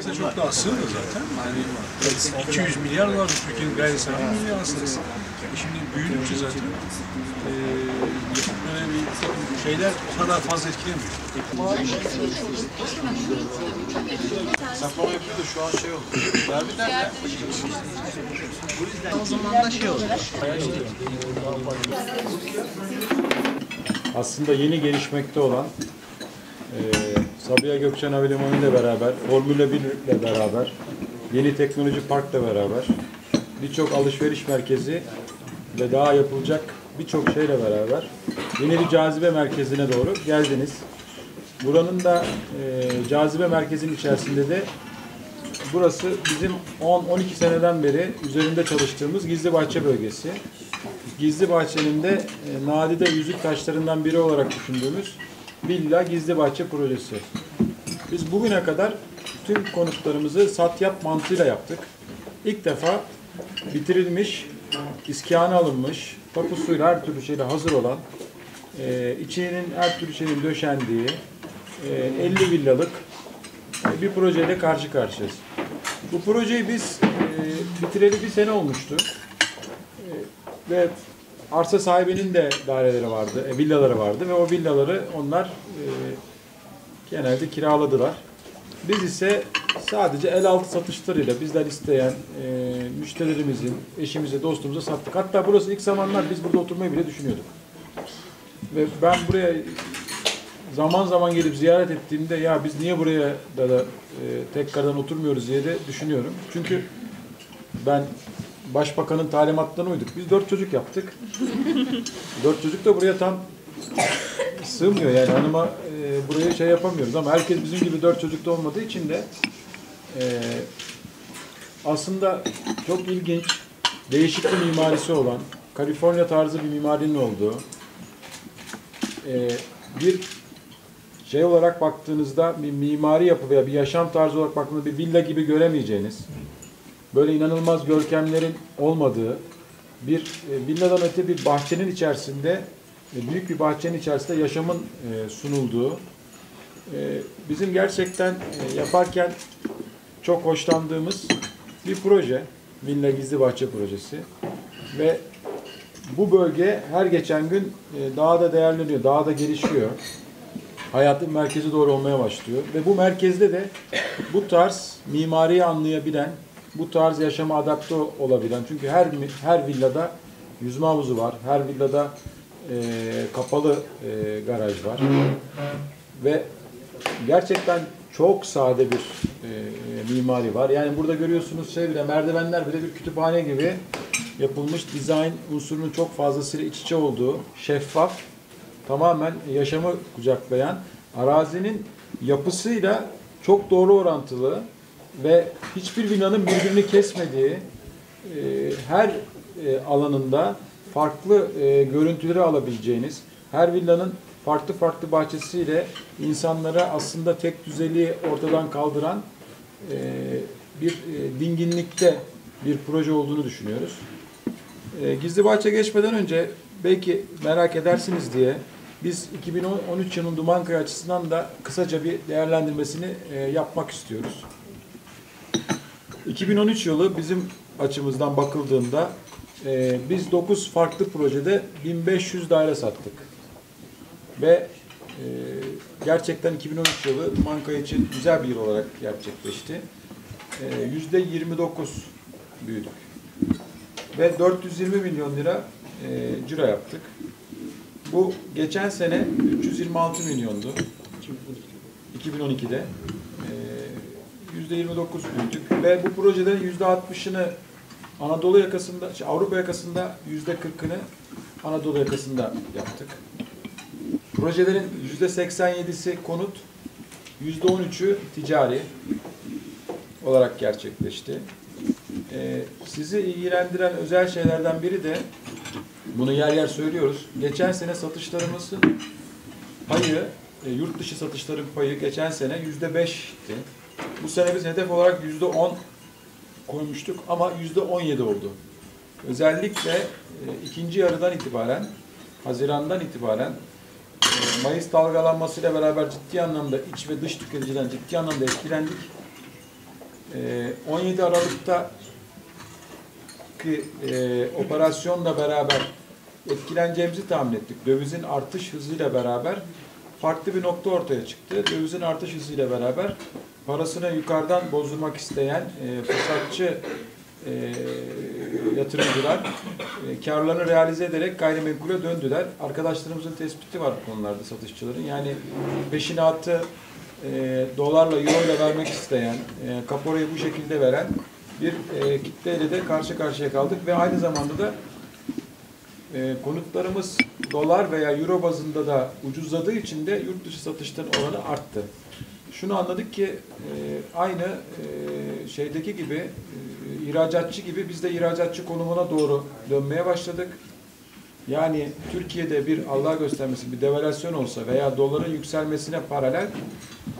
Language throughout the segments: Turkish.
Piyasa çok daha sığdı zaten. Yani 200 milyar var Türkiye'nin gayri safi milli hastası. E şimdi büyüdükçe zaten e, böyle bir şeyler o kadar fazla etkilemiyor. Saklama yapıyor da şu an şey oldu. Verdiler mi? O zaman da şey olur. aslında yeni gelişmekte olan e, Sabiha Gökçen Havalimanı ile beraber, Formula 1 ile beraber, yeni teknoloji parkla beraber, birçok alışveriş merkezi ve daha yapılacak birçok şeyle beraber yeni bir cazibe merkezine doğru geldiniz. Buranın da e, cazibe merkezinin içerisinde de burası bizim 10-12 seneden beri üzerinde çalıştığımız Gizli Bahçe bölgesi. Gizli Bahçe'nin de e, nadide yüzük taşlarından biri olarak düşündüğümüz Villa Gizli Bahçe projesi. Biz bugüne kadar tüm konutlarımızı sat yap mantığıyla yaptık. İlk defa bitirilmiş, iskanı alınmış, tapusuyla her türlü şeyle hazır olan, e, içinin her türlü şeyin döşendiği, e, 50 villalık e, bir projeyle karşı karşıyayız. Bu projeyi biz e, bitireli bir sene olmuştu. E, ve arsa sahibinin de daireleri vardı, e, villaları vardı ve o villaları onlar e, genelde kiraladılar. Biz ise sadece el altı satışlarıyla bizden isteyen e, müşterilerimizin, eşimize, dostumuza sattık. Hatta burası ilk zamanlar biz burada oturmayı bile düşünüyorduk. Ve ben buraya zaman zaman gelip ziyaret ettiğimde ya biz niye buraya da, da e, tekrardan oturmuyoruz diye de düşünüyorum. Çünkü ben başbakanın talimatlarına uyduk. Biz dört çocuk yaptık. dört çocuk da buraya tam sığmıyor yani hanıma e, buraya şey yapamıyoruz ama herkes bizim gibi dört çocukta olmadığı için de e, aslında çok ilginç, değişik bir mimarisi olan, Kaliforniya tarzı bir mimarinin olduğu, e, bir şey olarak baktığınızda bir mimari yapı veya bir yaşam tarzı olarak baktığınızda bir villa gibi göremeyeceğiniz, böyle inanılmaz görkemlerin olmadığı bir e, villadan öte bir bahçenin içerisinde e, büyük bir bahçenin içerisinde yaşamın e, sunulduğu e, bizim gerçekten yaparken çok hoşlandığımız bir proje. Villa Gizli Bahçe projesi. Ve bu bölge her geçen gün daha da değerleniyor, daha da gelişiyor. Hayatın merkezi doğru olmaya başlıyor. Ve bu merkezde de bu tarz mimariyi anlayabilen, bu tarz yaşama adapte olabilen, çünkü her her villada yüzme havuzu var, her villada e, kapalı e, garaj var. Ve gerçekten çok sade bir e, mimari var. Yani burada görüyorsunuz şey bile merdivenler bile bir kütüphane gibi yapılmış dizayn unsurunun çok fazlasıyla iç içe olduğu şeffaf tamamen yaşamı kucaklayan arazinin yapısıyla çok doğru orantılı ve hiçbir binanın birbirini kesmediği e, her e, alanında farklı e, görüntüleri alabileceğiniz her villanın farklı farklı bahçesiyle insanlara aslında tek düzeliği ortadan kaldıran e, bir e, dinginlikte bir proje olduğunu düşünüyoruz. E, Gizli Bahçe geçmeden önce belki merak edersiniz diye biz 2013 yılının Dumankaya açısından da kısaca bir değerlendirmesini e, yapmak istiyoruz. 2013 yılı bizim açımızdan bakıldığında e, biz 9 farklı projede 1500 daire sattık. Ve e, gerçekten 2013 yılı Dumankaya için güzel bir yıl olarak gerçekleşti. E, Yüzde 29 büyüdük. Ve 420 milyon lira e, ciro yaptık. Bu geçen sene 326 milyondu. 2012'de. Yüzde 29 büyüdük ve bu yüzde 60'ını Anadolu yakasında, şey, Avrupa yakasında yüzde 40'ını Anadolu yakasında yaptık. Projelerin yüzde 87'si konut, yüzde 13'ü ticari olarak gerçekleşti. Ee, sizi ilgilendiren özel şeylerden biri de bunu yer yer söylüyoruz. Geçen sene satışlarımızın payı, e, yurt dışı satışların payı geçen sene yüzde beşti. Bu sene biz hedef olarak yüzde on koymuştuk ama yüzde on yedi oldu. Özellikle e, ikinci yarıdan itibaren, Haziran'dan itibaren e, Mayıs dalgalanmasıyla beraber ciddi anlamda iç ve dış tüketiciden ciddi anlamda etkilendik. e, 17 Aralık'ta ki e, operasyonla beraber etkileneceğimizi tahmin ettik. Dövizin artış hızıyla beraber farklı bir nokta ortaya çıktı. Dövizin artış hızıyla beraber parasını yukarıdan bozdurmak isteyen e, fırsatçı e, yatırımcılar e, karlarını realize ederek gayrimenkule döndüler. Arkadaşlarımızın tespiti var bu konularda satışçıların. Yani peşinatı e, dolarla, euro ile vermek isteyen, e, kaporayı bu şekilde veren bir e, kitleyle de karşı karşıya kaldık ve aynı zamanda da e, konutlarımız dolar veya euro bazında da ucuzladığı için de yurt dışı satışların oranı arttı. Şunu anladık ki e, aynı e, şeydeki gibi e, ihracatçı gibi biz de ihracatçı konumuna doğru dönmeye başladık. Yani Türkiye'de bir Allah göstermesin bir devalüasyon olsa veya doların yükselmesine paralel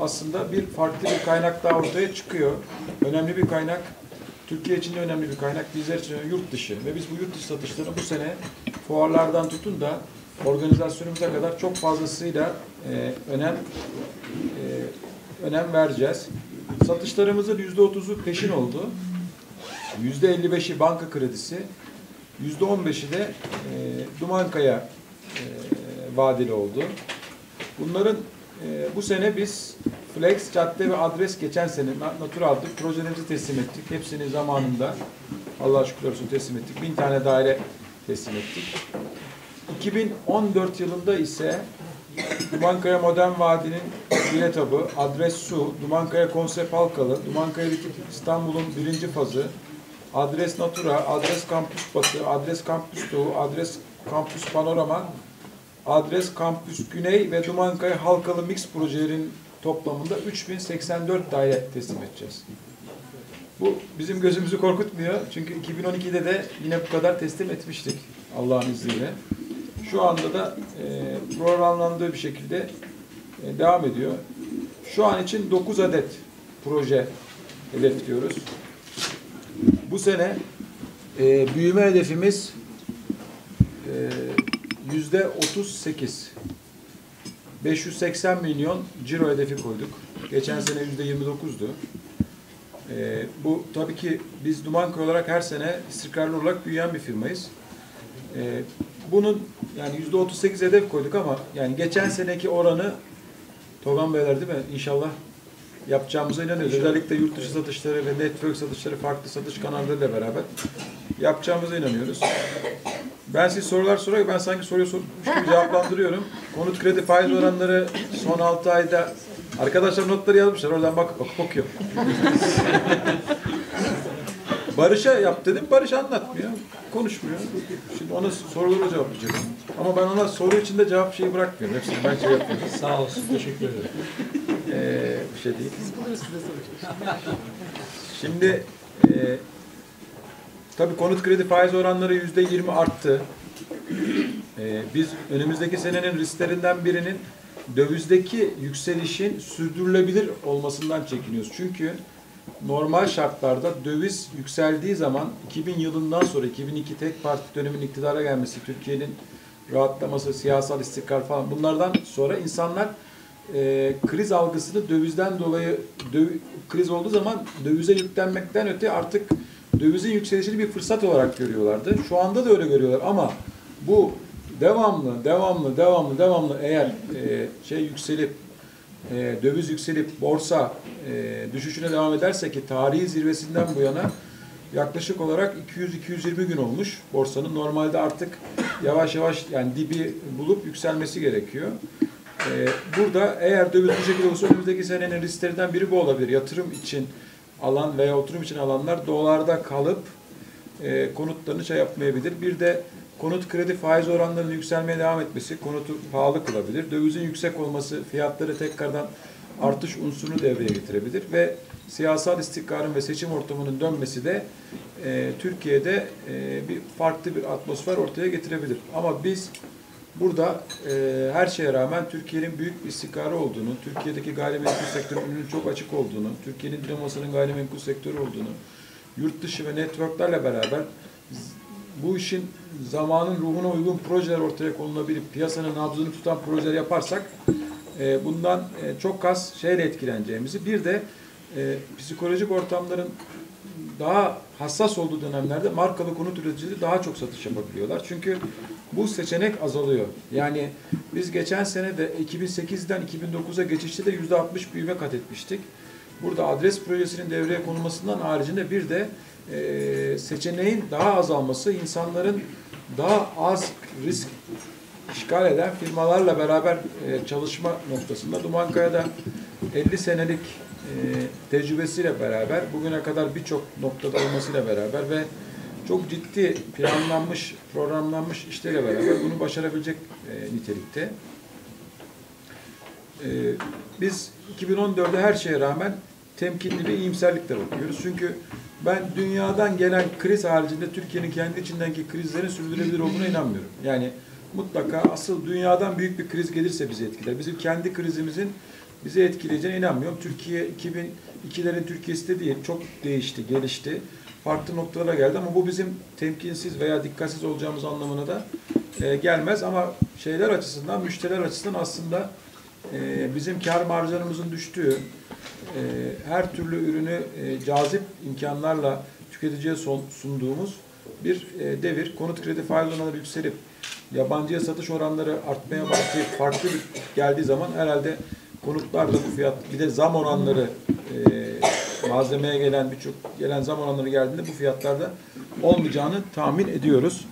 aslında bir farklı bir kaynak daha ortaya çıkıyor. Önemli bir kaynak. Türkiye için de önemli bir kaynak. Bizler için yurt dışı. Ve biz bu yurt dışı satışlarını bu sene fuarlardan tutun da organizasyonumuza kadar çok fazlasıyla e, önem e, önem vereceğiz. Satışlarımızın yüzde otuzu peşin oldu. Yüzde elli beşi banka kredisi. Yüzde on beşi de e, Dumankaya e, vadeli oldu. Bunların e, bu sene biz Flex, cadde ve adres geçen sene na- natura aldık. Projelerimizi teslim ettik. Hepsini zamanında Allah'a şükürler olsun teslim ettik. Bin tane daire teslim ettik. 2014 yılında ise Dumankaya Modern Vadi'nin bir etabı, Adres Su, Dumankaya Konsept Halkalı, Dumankaya Vikip İstanbul'un birinci fazı, Adres Natura, Adres Kampüs Batı, Adres Kampüs Doğu, Adres Kampüs Panorama, Adres Kampüs Güney ve Dumankaya Halkalı Mix projelerin toplamında 3084 daire teslim edeceğiz. Bu bizim gözümüzü korkutmuyor. Çünkü 2012'de de yine bu kadar teslim etmiştik Allah'ın izniyle. Şu anda da e, programlandığı bir şekilde e, devam ediyor. Şu an için 9 adet proje hedefliyoruz. Bu sene e, büyüme hedefimiz e, yüzde 38. 580 milyon ciro hedefi koyduk. Geçen sene yüzde 29'du. Ee, bu tabii ki biz Dumanka olarak her sene istikrarlı olarak büyüyen bir firmayız. Ee, bunun yani yüzde 38 hedef koyduk ama yani geçen seneki oranı Togan Beyler değil mi? İnşallah yapacağımıza inanıyoruz. Özellikle yurt dışı satışları ve network satışları farklı satış kanallarıyla beraber yapacağımıza inanıyoruz. Ben siz sorular soruyor, ben sanki soruyu sormuş gibi cevaplandırıyorum. Konut kredi faiz oranları son 6 ayda arkadaşlar notları yazmışlar. Oradan bakıp bakıp okuyor. Barış'a yap dedim. Barış anlatmıyor. Konuşmuyor. Şimdi ona sorulara cevaplayacak. Ama ben ona soru içinde cevap şeyi bırakmıyorum. Hepsini ben şey yapıyorum. Sağ olsun. Teşekkür ederim. Ee, bir şey değil. Şimdi e, tabii konut kredi faiz oranları yüzde yirmi arttı. E, biz önümüzdeki senenin risklerinden birinin dövizdeki yükselişin sürdürülebilir olmasından çekiniyoruz. Çünkü normal şartlarda döviz yükseldiği zaman 2000 yılından sonra 2002 tek parti dönemin iktidara gelmesi, Türkiye'nin rahatlaması, siyasal istikrar falan bunlardan sonra insanlar e, kriz algısını dövizden dolayı döv- kriz olduğu zaman dövize yüklenmekten öte artık dövizin yükselişini bir fırsat olarak görüyorlardı. Şu anda da öyle görüyorlar ama bu devamlı, devamlı, devamlı, devamlı eğer e, şey yükselip e, döviz yükselip borsa e, düşüşüne devam ederse ki tarihi zirvesinden bu yana yaklaşık olarak 200-220 gün olmuş. Borsanın normalde artık yavaş yavaş yani dibi bulup yükselmesi gerekiyor. Ee, burada eğer döviz bu şekilde olursa önümüzdeki senenin risklerinden biri bu olabilir. Yatırım için alan veya oturum için alanlar dolarda kalıp e, konutlarını şey yapmayabilir. Bir de konut kredi faiz oranlarının yükselmeye devam etmesi konutu pahalı kılabilir. Dövizin yüksek olması fiyatları tekrardan artış unsurunu devreye getirebilir ve siyasal istikrarın ve seçim ortamının dönmesi de e, Türkiye'de e, bir farklı bir atmosfer ortaya getirebilir. Ama biz burada e, her şeye rağmen Türkiye'nin büyük bir istikrarı olduğunu, Türkiye'deki gayrimenkul sektörünün çok açık olduğunu, Türkiye'nin dinamasının gayrimenkul sektörü olduğunu, yurt dışı ve networklerle beraber bu işin zamanın ruhuna uygun projeler ortaya konulabilip piyasanın nabzını tutan projeler yaparsak e, bundan e, çok az şeyle etkileneceğimizi bir de e, psikolojik ortamların daha hassas olduğu dönemlerde markalı konut üreticileri daha çok satış yapabiliyorlar. Çünkü bu seçenek azalıyor. Yani biz geçen sene de 2008'den 2009'a geçişte de %60 büyüme kat etmiştik. Burada adres projesinin devreye konulmasından haricinde bir de e, seçeneğin daha azalması, insanların daha az risk işgal eden firmalarla beraber e, çalışma noktasında Dumankaya'da 50 senelik e, tecrübesiyle beraber bugüne kadar birçok noktada olmasıyla beraber ve çok ciddi planlanmış, programlanmış işlerle beraber bunu başarabilecek e, nitelikte. Biz 2014'de her şeye rağmen temkinli bir iyimserlikle bakıyoruz. Çünkü ben dünyadan gelen kriz haricinde Türkiye'nin kendi içindeki krizlerin sürdürülebilir olduğuna inanmıyorum. Yani mutlaka asıl dünyadan büyük bir kriz gelirse bizi etkiler. Bizim kendi krizimizin bizi etkileyeceğine inanmıyorum. Türkiye 2002'lerin Türkiye'si de değil. Çok değişti, gelişti. Farklı noktalara geldi ama bu bizim temkinsiz veya dikkatsiz olacağımız anlamına da e, gelmez. Ama şeyler açısından, müşteriler açısından aslında e, bizim kar marjlarımızın düştüğü, e, her türlü ürünü e, cazip imkanlarla tüketiciye son, sunduğumuz bir e, devir. Konut kredi faiz yükselip yabancıya satış oranları artmaya başlayıp farklı bir geldiği zaman herhalde konutlarda bu fiyat bir de zam oranları e, malzemeye gelen birçok gelen zam oranları geldiğinde bu fiyatlarda olmayacağını tahmin ediyoruz.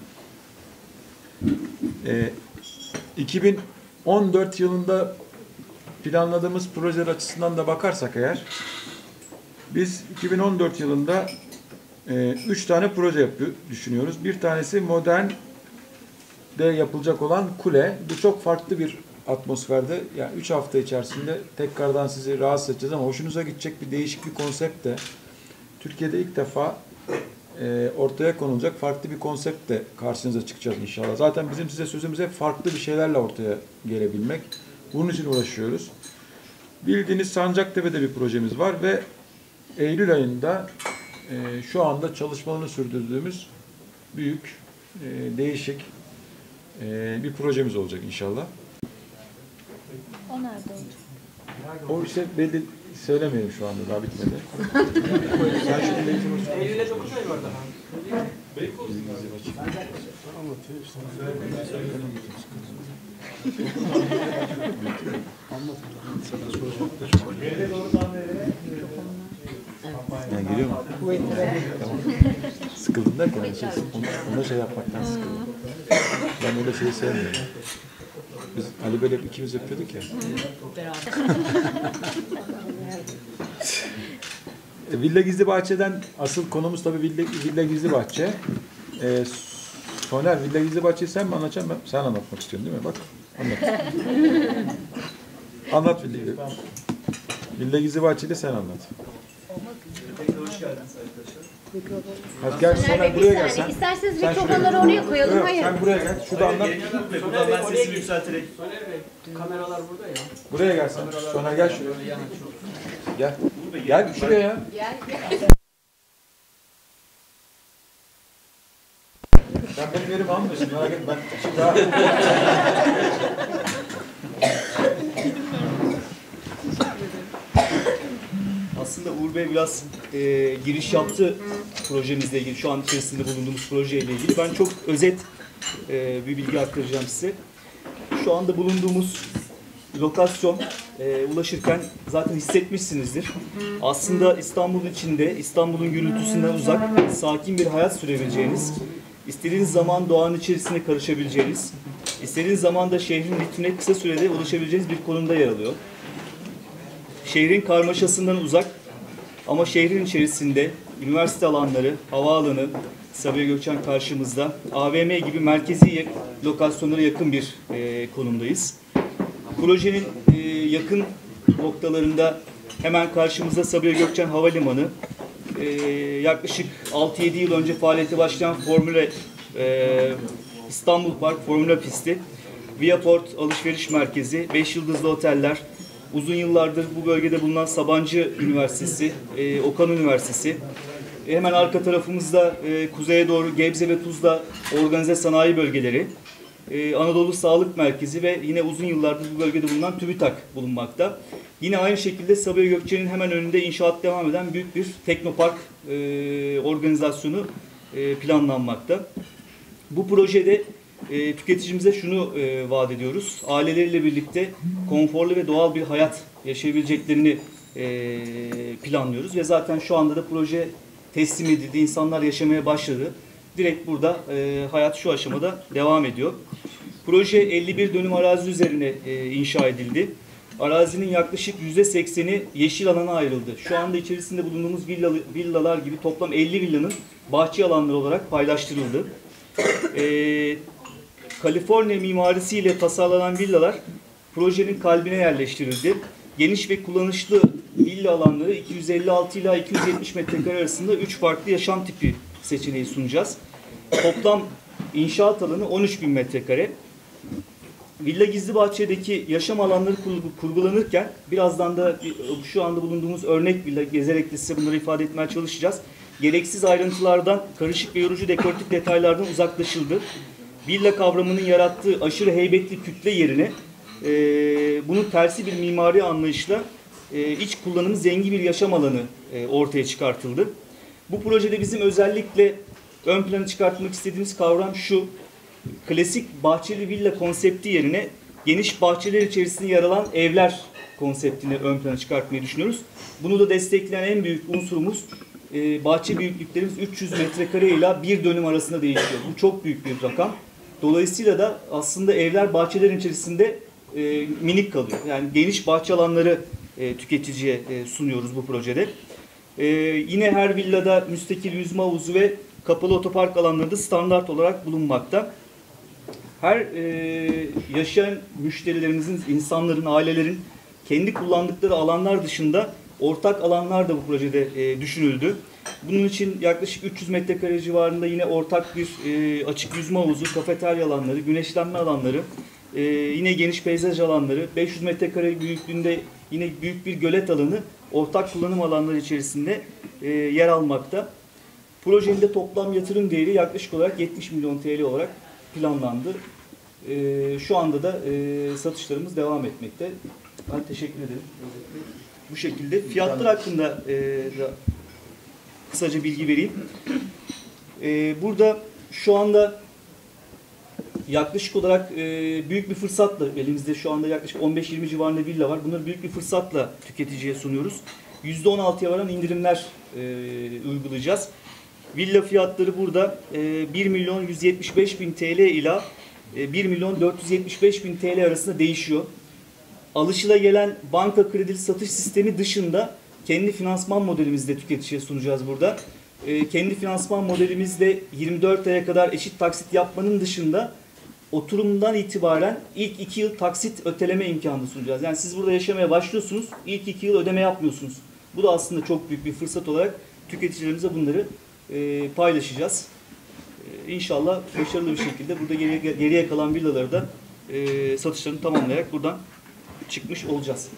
E, 2014 yılında planladığımız projeler açısından da bakarsak eğer biz 2014 yılında e, üç tane proje yapıyor, düşünüyoruz. Bir tanesi modern de yapılacak olan kule. Bu çok farklı bir atmosferde. Yani üç hafta içerisinde tekrardan sizi rahatsız edeceğiz ama hoşunuza gidecek bir değişik bir konseptle Türkiye'de ilk defa e, ortaya konulacak farklı bir konseptle karşınıza çıkacağız inşallah. Zaten bizim size sözümüz farklı bir şeylerle ortaya gelebilmek. Bunun için uğraşıyoruz. Bildiğiniz Sancaktepe'de bir projemiz var ve Eylül ayında e, şu anda çalışmalarını sürdürdüğümüz büyük, e, değişik e, bir projemiz olacak inşallah. O nerede olacak? O işte belli söylemeyelim şu anda daha bitmedi. Sen şimdi Eylül'e 9 ay var daha. Yani geliyor mu? Tamam. Sıkıldım derken hani şey, ona, şey yapmaktan sıkıldım. Ben öyle şeyi sevmiyorum. Biz Ali böyle ikimiz yapıyorduk ya. E, Villa Gizli Bahçe'den asıl konumuz tabii Villa, Villa Gizli Bahçe. Ee, Soner Villa Gizli Bahçe'yi sen mi anlatacaksın? Ben, sen anlatmak istiyorsun değil mi? Bak anlat. anlat Villa Gizli Villa Gizli Bahçe'yi de sen anlat. Hoş geldiniz arkadaşlar. Hadi gel Soner buraya gel sen. İsterseniz Sen mikrofonları oraya koyalım. Yok, Hayır. sen buraya gel. Şurada anlat. Buradan ben sesimi yükselterek. Kameralar burada ya. Buraya gel sen. Soner gel şuraya. Gel. Gel şuraya ya. Sen benim yerimi almıyorsun. Merak etme. Ben şimdi daha... Aslında Uğur Bey biraz e, giriş yaptı projemizle ilgili, şu an içerisinde bulunduğumuz projeyle ilgili. Ben çok özet e, bir bilgi aktaracağım size. Şu anda bulunduğumuz lokasyon e, ulaşırken zaten hissetmişsinizdir. Aslında İstanbul'un içinde, İstanbul'un gürültüsünden uzak, sakin bir hayat sürebileceğiniz, istediğiniz zaman doğanın içerisine karışabileceğiniz, istediğiniz zaman da şehrin ritmine kısa sürede ulaşabileceğiniz bir konumda yer alıyor şehrin karmaşasından uzak ama şehrin içerisinde üniversite alanları, havaalanı, Sabiha Gökçen karşımızda, AVM gibi merkezi lokasyonlara yakın bir e, konumdayız. Projenin e, yakın noktalarında hemen karşımızda Sabiha Gökçen Havalimanı, e, yaklaşık 6-7 yıl önce faaliyete başlayan Formula e, İstanbul Park Formula Pisti, Viaport Alışveriş Merkezi, 5 yıldızlı oteller, uzun yıllardır bu bölgede bulunan Sabancı Üniversitesi, e, Okan Üniversitesi, hemen arka tarafımızda e, kuzeye doğru Gebze ve Tuzla organize sanayi bölgeleri, e, Anadolu Sağlık Merkezi ve yine uzun yıllardır bu bölgede bulunan TÜBİTAK bulunmakta. Yine aynı şekilde Sabiha Gökçen'in hemen önünde inşaat devam eden büyük bir teknopark e, organizasyonu e, planlanmakta. Bu projede e, tüketicimize şunu e, vaat ediyoruz. Aileleriyle birlikte konforlu ve doğal bir hayat yaşayabileceklerini e, planlıyoruz ve zaten şu anda da proje teslim edildi. İnsanlar yaşamaya başladı. Direkt burada e, hayat şu aşamada devam ediyor. Proje 51 dönüm arazi üzerine e, inşa edildi. Arazinin yaklaşık %80'i yeşil alana ayrıldı. Şu anda içerisinde bulunduğumuz villalı- villalar gibi toplam 50 villanın bahçe alanları olarak paylaştırıldı. Ee, Kaliforniya mimarisiyle tasarlanan villalar projenin kalbine yerleştirildi. Geniş ve kullanışlı villa alanları 256 ila 270 metrekare arasında 3 farklı yaşam tipi seçeneği sunacağız. Toplam inşaat alanı 13 bin metrekare. Villa Gizli Bahçe'deki yaşam alanları kurgu- kurgulanırken birazdan da şu anda bulunduğumuz örnek villa gezerek de size bunları ifade etmeye çalışacağız. Gereksiz ayrıntılardan, karışık ve yorucu dekoratif detaylardan uzaklaşıldı. Villa kavramının yarattığı aşırı heybetli kütle yerine e, bunun tersi bir mimari anlayışla e, iç kullanımı zengin bir yaşam alanı e, ortaya çıkartıldı. Bu projede bizim özellikle ön plana çıkartmak istediğimiz kavram şu klasik bahçeli villa konsepti yerine geniş bahçeler içerisinde yer alan evler konseptini ön plana çıkartmayı düşünüyoruz. Bunu da destekleyen en büyük unsurumuz e, bahçe büyüklüklerimiz 300 metrekare ile bir dönüm arasında değişiyor. Bu çok büyük bir rakam. Dolayısıyla da aslında evler bahçelerin içerisinde e, minik kalıyor. Yani geniş bahçe alanları e, tüketiciye sunuyoruz bu projede. Yine her villada müstakil yüzme havuzu ve kapalı otopark alanları da standart olarak bulunmakta. Her e, yaşayan müşterilerimizin, insanların, ailelerin kendi kullandıkları alanlar dışında ortak alanlar da bu projede e, düşünüldü. Bunun için yaklaşık 300 metrekare civarında yine ortak bir e, açık yüzme havuzu, kafeterya alanları, güneşlenme alanları, e, yine geniş peyzaj alanları, 500 metrekare büyüklüğünde yine büyük bir gölet alanı ortak kullanım alanları içerisinde e, yer almakta. Projenin de toplam yatırım değeri yaklaşık olarak 70 milyon TL olarak planlandı. E, şu anda da e, satışlarımız devam etmekte. Ben teşekkür ederim. Bu şekilde fiyatlar hakkında e, da kısaca bilgi vereyim. E, burada şu anda yaklaşık olarak e, büyük bir fırsatla elimizde şu anda yaklaşık 15-20 civarında villa var. Bunları büyük bir fırsatla tüketiciye sunuyoruz. %16'ya varan indirimler e, uygulayacağız. Villa fiyatları burada e, 1 milyon 175 bin TL ile e, 1 milyon 475 bin TL arasında değişiyor. Alışıla banka kredili satış sistemi dışında kendi finansman modelimizde tüketiciye sunacağız burada. E, kendi finansman modelimizde 24 aya kadar eşit taksit yapmanın dışında oturumdan itibaren ilk 2 yıl taksit öteleme imkanı sunacağız. Yani siz burada yaşamaya başlıyorsunuz, ilk 2 yıl ödeme yapmıyorsunuz. Bu da aslında çok büyük bir fırsat olarak tüketicilerimize bunları e, paylaşacağız. E, inşallah başarılı bir şekilde burada geriye, geriye kalan villaları da e, satışlarını tamamlayarak buradan çıkmış olacağız.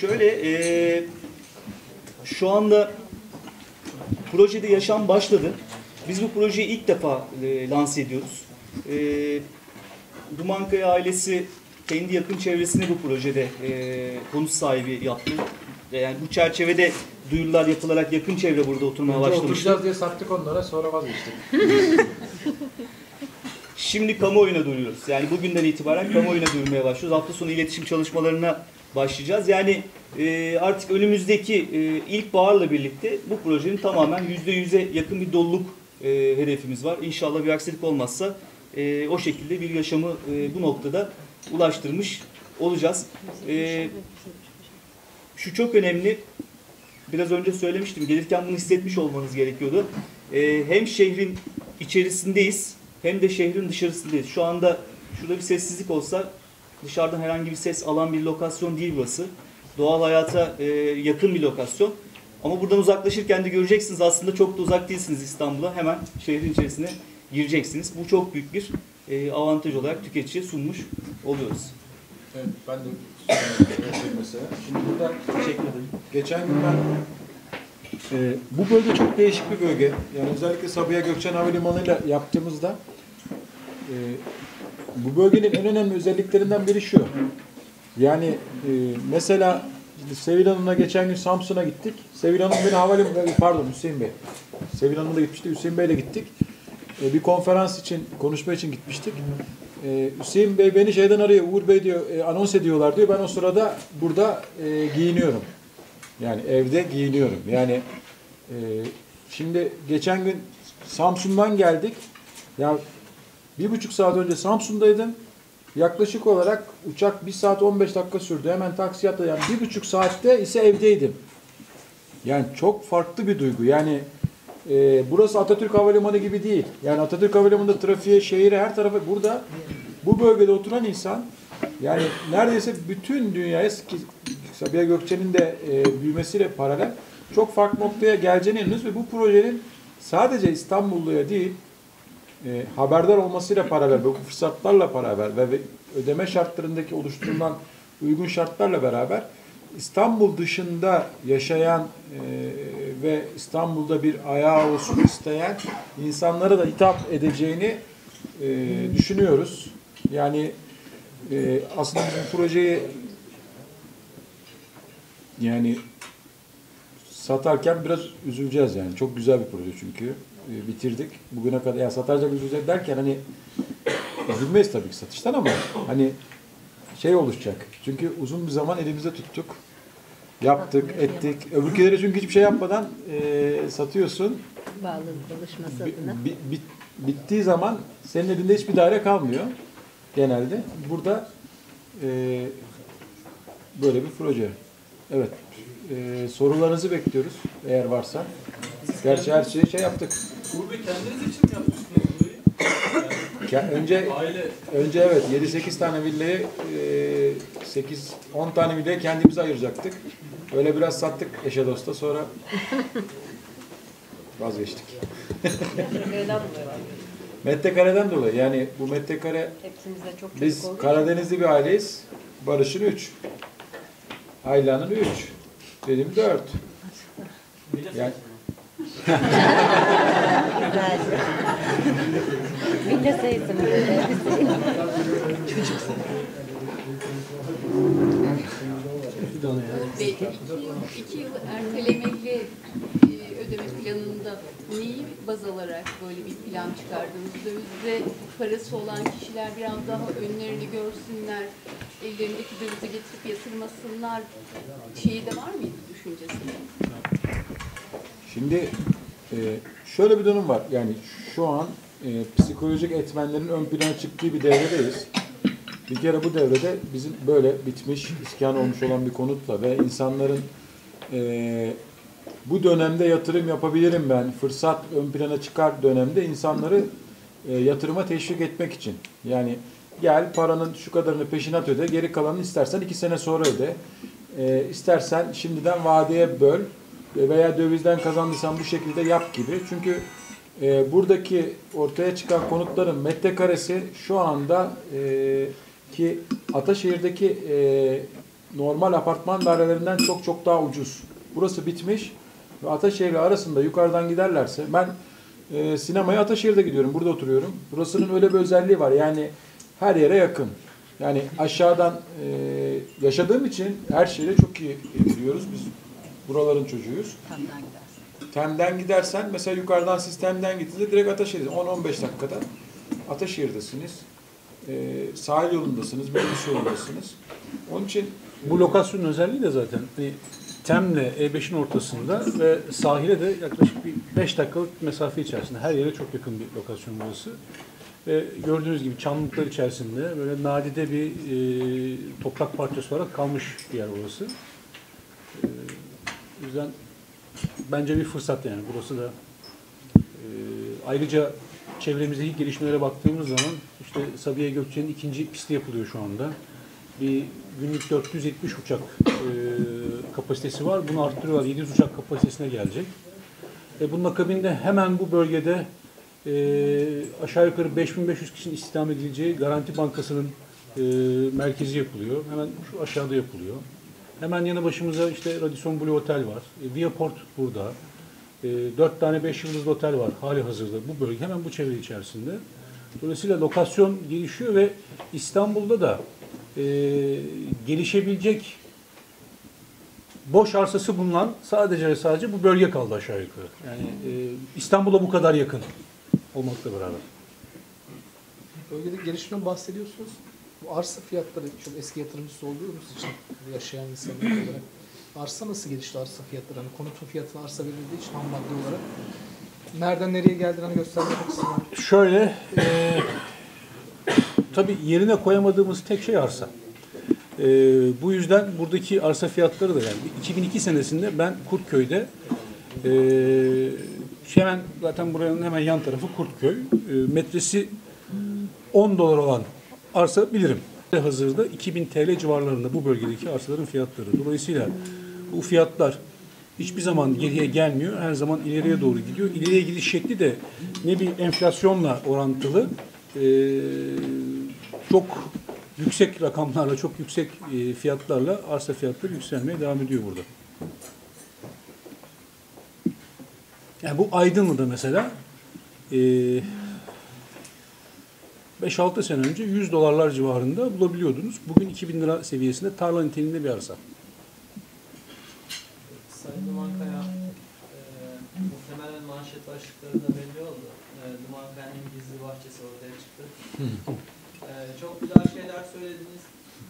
Şöyle e, şu anda projede yaşam başladı. Biz bu projeyi ilk defa e, lanse ediyoruz. E, Dumankaya ailesi kendi yakın çevresini bu projede e, konut sahibi yaptı. Yani bu çerçevede duyurular yapılarak yakın çevre burada oturmaya başlamıştı. oturacağız diye sattık onlara sonra vazgeçtik. Şimdi kamuoyuna duyuruyoruz. Yani bugünden itibaren kamuoyuna duyurmaya başlıyoruz. Hafta sonu iletişim çalışmalarına başlayacağız. Yani e, artık önümüzdeki e, ilkbaharla birlikte bu projenin tamamen %100'e yakın bir doluluk e, hedefimiz var. İnşallah bir aksilik olmazsa e, o şekilde bir yaşamı e, bu noktada ulaştırmış olacağız. E, şu çok önemli. Biraz önce söylemiştim. Gelirken bunu hissetmiş olmanız gerekiyordu. E, hem şehrin içerisindeyiz hem de şehrin dışarısındayız. Şu anda şurada bir sessizlik olsa dışarıdan herhangi bir ses alan bir lokasyon değil burası. Doğal hayata e, yakın bir lokasyon. Ama buradan uzaklaşırken de göreceksiniz aslında çok da uzak değilsiniz İstanbul'a. Hemen şehrin içerisine gireceksiniz. Bu çok büyük bir e, avantaj olarak tüketiciye sunmuş oluyoruz. Evet, ben de mesela. Şimdi burada ederim. geçen gün ben Ee, bu bölge çok değişik bir bölge. Yani özellikle Sabiha Gökçen Havalimanı'yla yaptığımızda e, bu bölgenin en önemli özelliklerinden biri şu. Yani e, mesela Sevil Hanım'la geçen gün Samsun'a gittik. Sevil Hanım beni havalimanı, pardon Hüseyin Bey. Sevil Hanım'la gitmiştik, Hüseyin Bey'le gittik. E, bir konferans için, konuşma için gitmiştik. E, Hüseyin Bey beni şeyden arıyor, Uğur Bey diyor, e, anons ediyorlar diyor. Ben o sırada burada e, giyiniyorum. Yani evde giyiniyorum. Yani e, şimdi geçen gün Samsun'dan geldik. Ya bir buçuk saat önce Samsun'daydım. Yaklaşık olarak uçak bir saat 15 dakika sürdü. Hemen taksi atladım. Yani bir buçuk saatte ise evdeydim. Yani çok farklı bir duygu. Yani e, burası Atatürk Havalimanı gibi değil. Yani Atatürk Havalimanı'nda trafiğe, şehire, her tarafa burada bu bölgede oturan insan yani neredeyse bütün dünyaya ki Sabiha Gökçen'in de e, büyümesiyle paralel çok farklı noktaya geleceğine inanıyoruz ve bu projenin sadece İstanbulluya değil e, haberdar olmasıyla paralel bu fırsatlarla beraber ve, ve ödeme şartlarındaki oluşturulan uygun şartlarla beraber İstanbul dışında yaşayan e, ve İstanbul'da bir ayağı olsun isteyen insanlara da hitap edeceğini e, düşünüyoruz. Yani e, aslında biz bu projeyi yani satarken biraz üzüleceğiz yani. Çok güzel bir proje çünkü. E, bitirdik. Bugüne kadar ya satarken üzüleceğiz derken hani üzülmeyiz tabii ki satıştan ama hani şey oluşacak. Çünkü uzun bir zaman elimizde tuttuk. Yaptık, ettik. Öbürküleri çünkü hiçbir şey yapmadan e, satıyorsun. Bağlılık oluşması Bi- adına. bi- bit- bittiği zaman senin elinde hiçbir daire kalmıyor genelde. Burada e, böyle bir proje. Evet. E, sorularınızı bekliyoruz eğer varsa. Gerçi her şeyi şey yaptık. Uğur Bey kendiniz için mi yapmışsınız Önce önce evet 7-8 tane villayı e, 8 10 tane villayı kendimize ayıracaktık. Öyle biraz sattık eşe dosta sonra vazgeçtik. Metrekareden dolayı yani bu metrekare çok Biz. Karadenizli bir aileyiz. Barış'ın 3. Ayla'nın 3. Benim 4. Yani, Güzelce. Villa sayısı mı? Bey, iki, iki yıl ertelemeli e, ödeme planında neyi baz alarak böyle bir plan çıkardınız? Dövizde parası olan kişiler biraz daha önlerini görsünler, ellerindeki dövizi getirip yatırmasınlar şeyi de var mıydı düşüncesi? şimdi e, şöyle bir durum var. Yani şu an e, psikolojik etmenlerin ön plana çıktığı bir devredeyiz. Bir kere bu devrede bizim böyle bitmiş, iskan olmuş olan bir konutla ve insanların e, bu dönemde yatırım yapabilirim ben, fırsat ön plana çıkar dönemde insanları e, yatırıma teşvik etmek için. Yani gel paranın şu kadarını peşinat öde, geri kalanını istersen iki sene sonra öde. E, istersen şimdiden vadeye böl veya dövizden kazandıysan bu şekilde yap gibi. Çünkü e, buradaki ortaya çıkan konutların metrekaresi şu anda e, ki Ataşehir'deki e, normal apartman dairelerinden çok çok daha ucuz. Burası bitmiş ve Ataşehir arasında yukarıdan giderlerse ben e, sinemaya Ataşehir'de gidiyorum. Burada oturuyorum. Burasının öyle bir özelliği var. Yani her yere yakın. Yani aşağıdan e, yaşadığım için her şeyi çok iyi biliyoruz. Biz buraların çocuğuyuz. Tem'den gidersen mesela yukarıdan sistemden gittiğinde direkt Ataşehir'de 10-15 dakikada Ataşehir'desiniz. Ee, sahil yolundasınız, minibüs yolundasınız. Onun için Bu lokasyonun özelliği de zaten hani Tem'le E5'in ortasında ve sahile de yaklaşık bir 5 dakikalık mesafe içerisinde her yere çok yakın bir lokasyon burası. Ve gördüğünüz gibi çamlıklar içerisinde böyle nadide bir e, toprak parçası olarak kalmış bir yer burası. E, o yüzden bence bir fırsat yani burası da. E, ayrıca çevremizdeki gelişmelere baktığımız zaman işte Sabiha Gökçen'in ikinci pisti yapılıyor şu anda. Bir günlük 470 uçak e, kapasitesi var. Bunu arttırıyorlar. 700 uçak kapasitesine gelecek. E, bunun akabinde hemen bu bölgede e, aşağı yukarı 5500 kişinin istihdam edileceği Garanti Bankası'nın e, merkezi yapılıyor. Hemen şu aşağıda yapılıyor. Hemen yanı başımıza işte Radisson Blue Otel var. E, Viaport burada. E, dört tane beş yıldızlı otel var hali hazırda bu bölge hemen bu çevre içerisinde. Dolayısıyla lokasyon gelişiyor ve İstanbul'da da e, gelişebilecek boş arsası bulunan sadece ve sadece bu bölge kaldı aşağı yukarı. Yani e, İstanbul'a bu kadar yakın olmakla beraber. Bölgede gelişimden bahsediyorsunuz. Bu arsa fiyatları çok eski yatırımcısı olduğumuz için yaşayan insanlar olarak arsa nasıl gelişti arsa fiyatları? Hani konutun fiyatı arsa verildiği için ham madde olarak nereden nereye geldiğini hani göstermek açısından. Şöyle, e, tabii yerine koyamadığımız tek şey arsa. E, bu yüzden buradaki arsa fiyatları da yani 2002 senesinde ben Kurtköy'de e, hemen zaten buranın hemen yan tarafı Kurtköy. E, metresi 10 dolar olan arsa bilirim. Hazırda 2000 TL civarlarında bu bölgedeki arsaların fiyatları. Dolayısıyla bu fiyatlar hiçbir zaman geriye gelmiyor. Her zaman ileriye doğru gidiyor. İleriye gidiş şekli de ne bir enflasyonla orantılı çok yüksek rakamlarla, çok yüksek fiyatlarla arsa fiyatları yükselmeye devam ediyor burada. Yani bu Aydınlı'da mesela e, 5-6 sene önce 100 dolarlar civarında bulabiliyordunuz. Bugün 2000 lira seviyesinde tarla niteliğinde bir arsa. Sayın Dumankaya, e, muhtemelen manşet başlıkları da belli oldu. E, Dumankaya'nın gizli bahçesi ortaya çıktı. E, çok güzel şeyler söylediniz.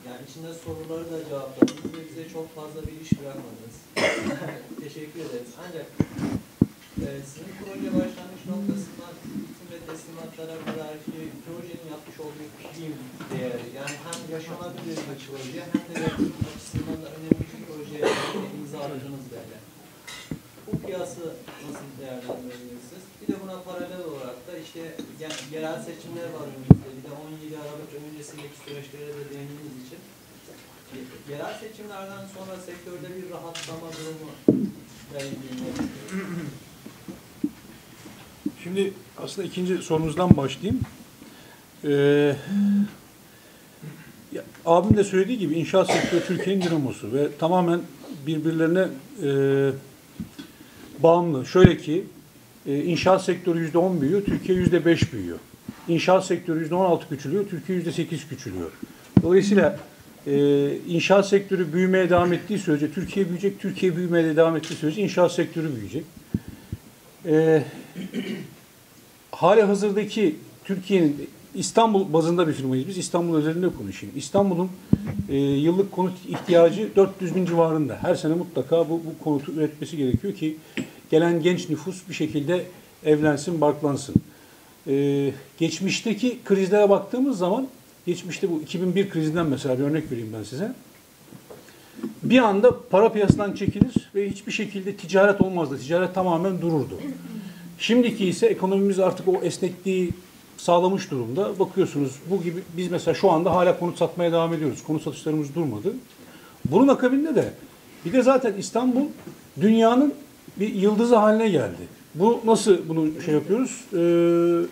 Yani içinde soruları da cevapladınız ve bize çok fazla bir iş bırakmadınız. Teşekkür ederiz. Ancak e, sizin proje başlangıç noktasından teslimatlara kadar ki projenin yapmış olduğu film değeri, yani hem yaşanabilir proje hem de yatırım açısından da önemli bir projeye imza attınız. Bu kıyası nasıl değerlendirirsiniz? Bir de buna paralel olarak da işte ye- yerel seçimler var önümüzde. Bir de 17 Aralık öncesindeki süreçlere de değindiğiniz için ye- yerel seçimlerden sonra sektörde bir rahatlama durumu düşünüyorsunuz? Şimdi aslında ikinci sorunuzdan başlayayım. Ee, ya, abim de söylediği gibi inşaat sektörü Türkiye'nin dinamosu ve tamamen birbirlerine e, bağımlı. Şöyle ki e, inşaat sektörü yüzde on büyüyor, Türkiye yüzde beş büyüyor. İnşaat sektörü yüzde on altı küçülüyor, Türkiye yüzde sekiz küçülüyor. Dolayısıyla e, inşaat sektörü büyümeye devam ettiği sürece Türkiye büyüyecek, Türkiye büyümeye devam ettiği sürece inşaat sektörü büyüyecek. E, hali hazırdaki Türkiye'nin İstanbul bazında bir firmayız. Biz İstanbul özelinde konuşayım. İstanbul'un e, yıllık konut ihtiyacı 400 bin civarında. Her sene mutlaka bu, bu konutu üretmesi gerekiyor ki gelen genç nüfus bir şekilde evlensin, barklansın. E, geçmişteki krizlere baktığımız zaman, geçmişte bu 2001 krizinden mesela bir örnek vereyim ben size. Bir anda para piyasadan çekilir ve hiçbir şekilde ticaret olmazdı. Ticaret tamamen dururdu. Şimdiki ise ekonomimiz artık o esnekliği sağlamış durumda. Bakıyorsunuz bu gibi biz mesela şu anda hala konut satmaya devam ediyoruz. Konut satışlarımız durmadı. Bunun akabinde de bir de zaten İstanbul dünyanın bir yıldızı haline geldi. Bu nasıl bunu şey yapıyoruz? Ee,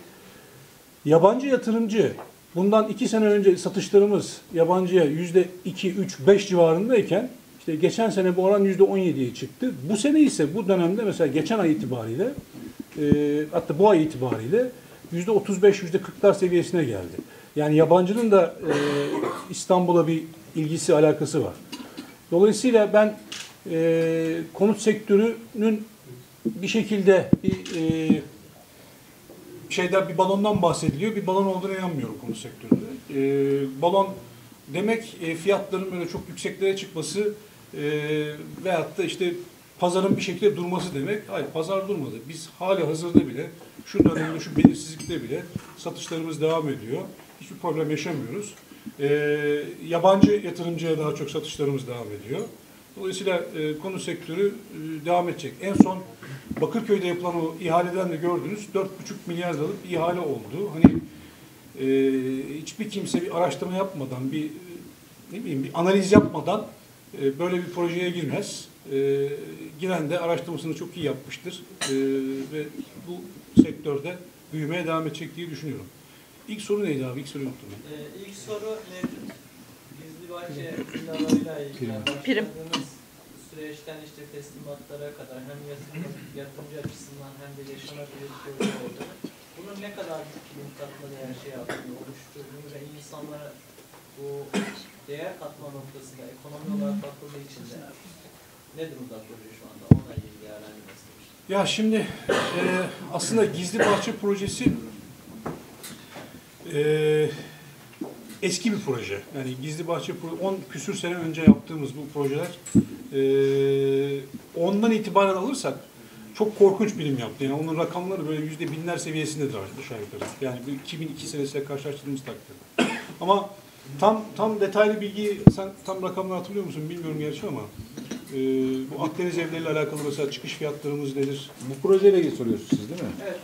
yabancı yatırımcı bundan iki sene önce satışlarımız yabancıya yüzde iki, üç, beş civarındayken işte geçen sene bu oran yüzde on yediye çıktı. Bu sene ise bu dönemde mesela geçen ay itibariyle e, hatta bu ay itibariyle yüzde 35 yüzde 40'lar seviyesine geldi. Yani yabancının da e, İstanbul'a bir ilgisi alakası var. Dolayısıyla ben e, konut sektörünün bir şekilde bir e, şeyden bir balondan bahsediliyor. Bir balon olduğuna inanmıyorum konut sektöründe. E, balon demek e, fiyatların böyle çok yükseklere çıkması e, veyahut da işte pazarın bir şekilde durması demek. Hayır pazar durmadı. Biz hali hazırda bile şu dönemde şu belirsizlikte bile satışlarımız devam ediyor. Hiçbir problem yaşamıyoruz. E, yabancı yatırımcıya daha çok satışlarımız devam ediyor. Dolayısıyla e, konu sektörü e, devam edecek. En son Bakırköy'de yapılan o ihaleden de gördünüz 4,5 milyar liralık bir ihale oldu. Hani e, hiçbir kimse bir araştırma yapmadan, bir ne bileyim bir analiz yapmadan e, böyle bir projeye girmez. E, giren de araştırmasını çok iyi yapmıştır E, ve bu sektörde büyümeye devam edecek diye düşünüyorum. İlk soru neydi abi? İlk unuttum. ben. Ee, ilk soru mevcut gizli bahçe villalarıyla ilgili başladığınız süreçten işte teslimatlara kadar hem yatırım, yatırımcı açısından hem de yaşanabilir bir oldu. Bunun ne kadar büyük katma değer şey yaptığını, oluşturduğunu ve insanlara bu değer katma noktasında ekonomi olarak bakıldığı için de ne durumda proje şu anda? Onunla ilgili değerlendirmesi. Ya şimdi e, aslında Gizli Bahçe projesi e, eski bir proje. Yani Gizli Bahçe pro- 10 küsür sene önce yaptığımız bu projeler e, ondan itibaren alırsak çok korkunç bilim yaptı. Yani onun rakamları böyle yüzde binler seviyesindedir aşağı yukarı. Yani bu 2002 senesiyle karşılaştırdığımız takdirde. Ama tam tam detaylı bilgiyi sen tam rakamları hatırlıyor musun bilmiyorum gerçi ama e, bu Akdeniz evleriyle alakalı mesela çıkış fiyatlarımız nedir? Bu projeyle ilgili soruyorsunuz siz değil mi? Evet.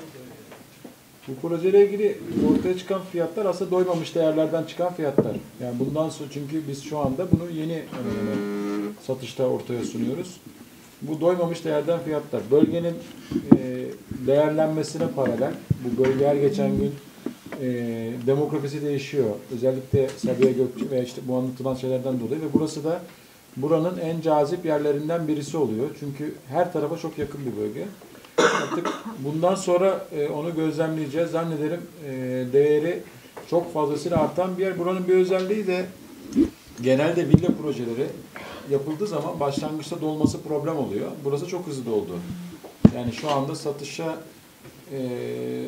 Bu projeyle ilgili ortaya çıkan fiyatlar aslında doymamış değerlerden çıkan fiyatlar. Yani bundan sonra çünkü biz şu anda bunu yeni e, satışta ortaya sunuyoruz. Bu doymamış değerden fiyatlar. Bölgenin e, değerlenmesine paralel. Bu bölge her geçen gün e, demografisi değişiyor. Özellikle Sabiha Gökçe ve işte bu anlatılan şeylerden dolayı ve burası da buranın en cazip yerlerinden birisi oluyor. Çünkü her tarafa çok yakın bir bölge. Artık bundan sonra e, onu gözlemleyeceğiz. Zannederim e, değeri çok fazlasıyla artan bir yer. Buranın bir özelliği de genelde villa projeleri yapıldığı zaman başlangıçta dolması problem oluyor. Burası çok hızlı doldu. Yani şu anda satışa e,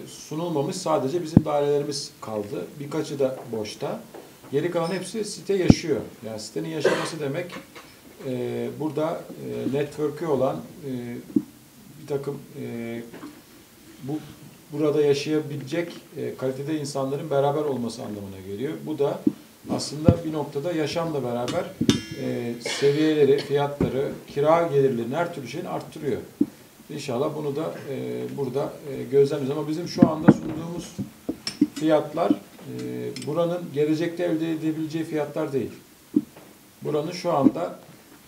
sunulmamış sadece bizim dairelerimiz kaldı. Birkaçı da boşta. Geri kalan hepsi site yaşıyor. Yani sitenin yaşaması demek burada e, network'ü olan e, bir takım e, bu burada yaşayabilecek e, kalitede insanların beraber olması anlamına geliyor. Bu da aslında bir noktada yaşamla beraber e, seviyeleri, fiyatları, kira gelirlerini her türlü şeyini arttırıyor. İnşallah bunu da e, burada e, gözlemleyeceğiz. Ama bizim şu anda sunduğumuz fiyatlar e, buranın gelecekte elde edebileceği fiyatlar değil. Buranın şu anda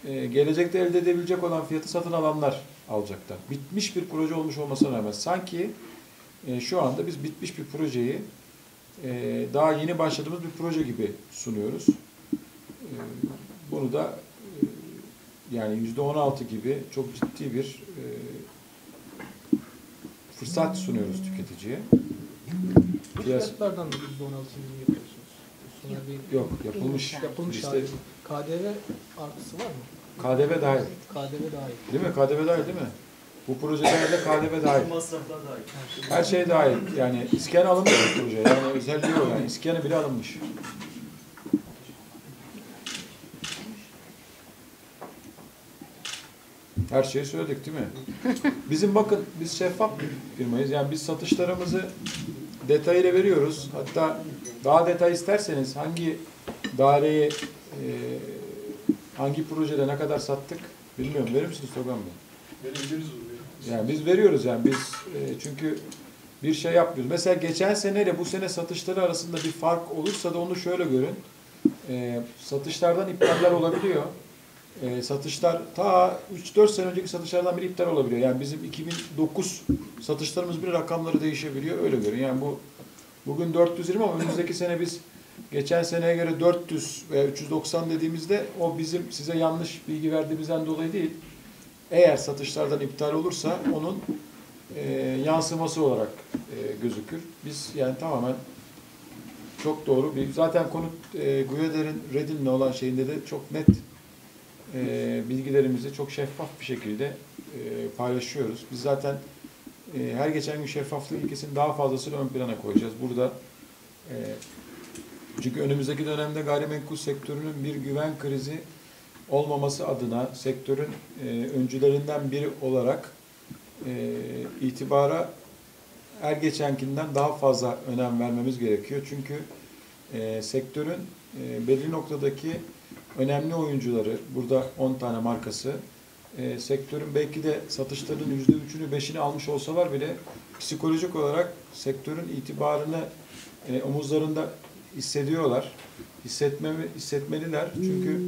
e, gelecekte elde edebilecek olan fiyatı satın alanlar alacaklar. Bitmiş bir proje olmuş olmasına rağmen sanki e, şu anda biz bitmiş bir projeyi e, daha yeni başladığımız bir proje gibi sunuyoruz. E, bunu da e, yani yüzde on altı gibi çok ciddi bir e, fırsat sunuyoruz tüketiciye. Fiyatlardan da %16 indirim yapıyorsunuz. Yok yapılmış. yapılmış liste-. KDV artısı var mı? KDV dahil. KDV dahil. Değil mi? KDV dahil değil mi? Bu projelerde KDV dahil. Masraflar dahil. Her şey dahil. Yani iskan alınmış bir proje. Yani özelliği o. Yani iskanı bile alınmış. Her şeyi söyledik değil mi? Bizim bakın biz şeffaf bir firmayız. Yani biz satışlarımızı detayıyla veriyoruz. Hatta daha detay isterseniz hangi daireyi e, hangi projede ne kadar sattık bilmiyorum. Verir misiniz Togan Bey? Verebiliriz Yani biz veriyoruz yani biz e, çünkü bir şey yapmıyoruz. Mesela geçen seneyle bu sene satışları arasında bir fark olursa da onu şöyle görün. E, satışlardan iptaller olabiliyor. E, satışlar ta 3-4 sene önceki satışlardan biri iptal olabiliyor. Yani bizim 2009 satışlarımız bir rakamları değişebiliyor. Öyle görün. Yani bu bugün 420 ama önümüzdeki sene biz geçen seneye göre 400 veya 390 dediğimizde o bizim size yanlış bilgi verdiğimizden dolayı değil eğer satışlardan iptal olursa onun e, yansıması olarak e, gözükür. Biz yani tamamen çok doğru bir zaten konut e, Güveder'in Redin'le olan şeyinde de çok net e, bilgilerimizi çok şeffaf bir şekilde e, paylaşıyoruz. Biz zaten e, her geçen gün şeffaflık ilkesini daha fazlasını ön plana koyacağız. Burada e, çünkü önümüzdeki dönemde gayrimenkul sektörünün bir güven krizi olmaması adına sektörün e, öncülerinden biri olarak e, itibara her geçenkinden daha fazla önem vermemiz gerekiyor. Çünkü e, sektörün e, belli noktadaki önemli oyuncuları, burada 10 tane markası, e, sektörün belki de satışlarının %3'ünü 5'ini almış olsalar bile psikolojik olarak sektörün itibarını e, omuzlarında hissediyorlar. Hissetme, hissetmeliler. Çünkü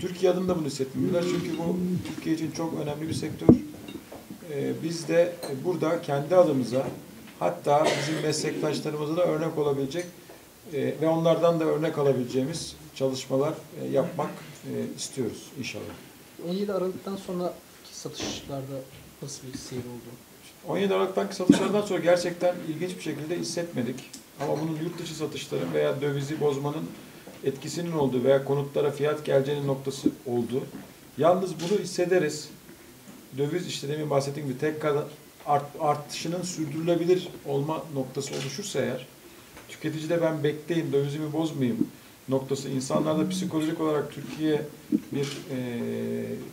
Türkiye adına bunu hissetmeliler. Çünkü bu Türkiye için çok önemli bir sektör. Ee, biz de burada kendi adımıza hatta bizim meslektaşlarımıza da örnek olabilecek e, ve onlardan da örnek alabileceğimiz çalışmalar e, yapmak e, istiyoruz inşallah. 17 Aralık'tan sonraki satışlarda nasıl bir seyir oldu? 17 Aralık'taki satışlardan sonra gerçekten ilginç bir şekilde hissetmedik. Ama bunun yurt dışı satışların veya dövizi bozmanın etkisinin olduğu veya konutlara fiyat geleceğinin noktası oldu. Yalnız bunu hissederiz. Döviz işte demin bahsettiğim gibi tek kadar art, artışının sürdürülebilir olma noktası oluşursa eğer tüketici de ben bekleyeyim, dövizimi bozmayayım noktası insanlarda psikolojik olarak Türkiye bir e,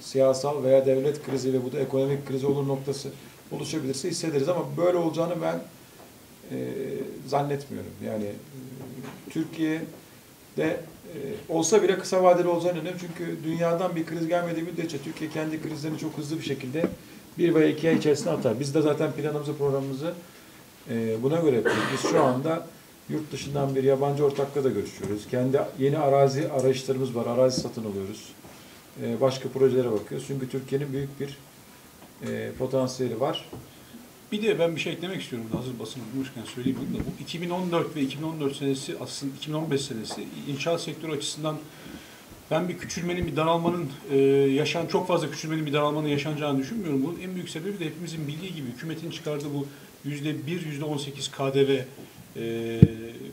siyasal veya devlet krizi ve bu da ekonomik krizi olur noktası oluşabilirse hissederiz ama böyle olacağını ben e, zannetmiyorum. Yani e, Türkiye'de olsa bile kısa vadeli olacağını inanıyorum. Çünkü dünyadan bir kriz gelmediği müddetçe Türkiye kendi krizlerini çok hızlı bir şekilde bir veya iki ay içerisinde atar. Biz de zaten planımızı, programımızı e, buna göre yapıyoruz. Biz şu anda yurt dışından bir yabancı ortakla da görüşüyoruz. Kendi yeni arazi arayışlarımız var. Arazi satın alıyoruz. E, başka projelere bakıyoruz. Çünkü Türkiye'nin büyük bir potansiyeli var. Bir de ben bir şey eklemek istiyorum. Hazır basın bulmuşken söyleyeyim da. Bu 2014 ve 2014 senesi aslında 2015 senesi inşaat sektörü açısından ben bir küçülmenin, bir daralmanın e, yaşan çok fazla küçülmenin, bir daralmanın yaşanacağını düşünmüyorum. Bunun en büyük sebebi de hepimizin bildiği gibi hükümetin çıkardığı bu yüzde bir, yüzde on sekiz KDV e,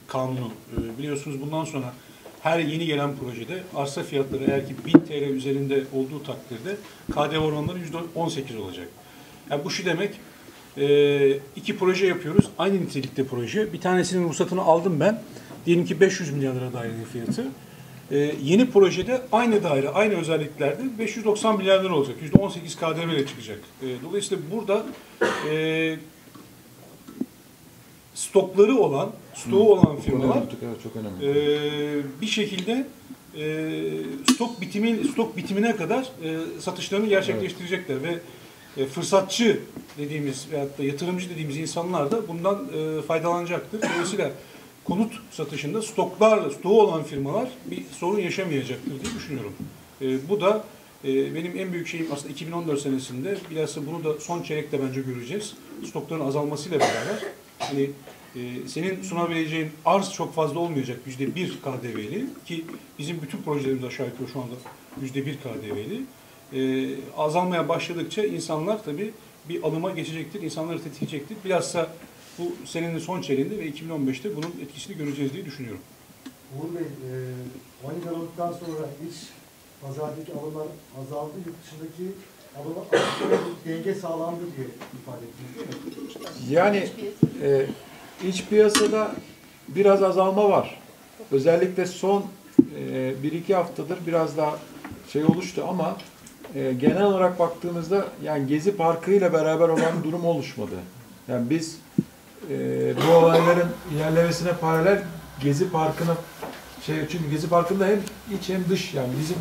kanunu. E, biliyorsunuz bundan sonra her yeni gelen projede arsa fiyatları eğer ki 1000 TL üzerinde olduğu takdirde KDV oranları yüzde 18 olacak. Yani bu şu demek, e, iki proje yapıyoruz. Aynı nitelikte proje. Bir tanesinin ruhsatını aldım ben. Diyelim ki 500 milyar lira daire fiyatı. E, yeni projede aynı daire, aynı özelliklerde 590 milyar lira olacak. %18 KDV ile çıkacak. E, dolayısıyla burada e, stokları olan, stoğu olan firmalar Evet, çok önemli. ee, bir şekilde e, stok bitimin stok bitimine kadar e, satışlarını gerçekleştirecekler ve e, fırsatçı dediğimiz veyahut da yatırımcı dediğimiz insanlar da bundan e, faydalanacaktır. Dolayısıyla konut satışında stoklarla stoğu olan firmalar bir sorun yaşamayacaktır diye düşünüyorum. E, bu da benim en büyük şeyim aslında 2014 senesinde bilhassa bunu da son çeyrekte bence göreceğiz. Stokların azalmasıyla beraber hani senin sunabileceğin arz çok fazla olmayacak yüzde bir KDV'li ki bizim bütün projelerimiz aşağı yukarı şu anda yüzde bir KDV'li. E, azalmaya başladıkça insanlar tabii bir alıma geçecektir, insanları tetikleyecektir. Bilhassa bu senenin son çeyreğinde ve 2015'te bunun etkisini göreceğiz diye düşünüyorum. Uğur Bey, e, 17 Aralık'tan sonra iç pazardaki alımlar azaldı, yurt dışındaki alımlar denge sağlandı diye ifade ettiniz? Yani e, iç piyasada biraz azalma var. Özellikle son e, bir iki haftadır biraz daha şey oluştu ama e, genel olarak baktığımızda yani Gezi Parkı ile beraber olan durum oluşmadı. Yani biz e, bu olayların ilerlemesine paralel Gezi Parkı'na şey çünkü Gezi Parkı'nda hem iç hem dış yani bizim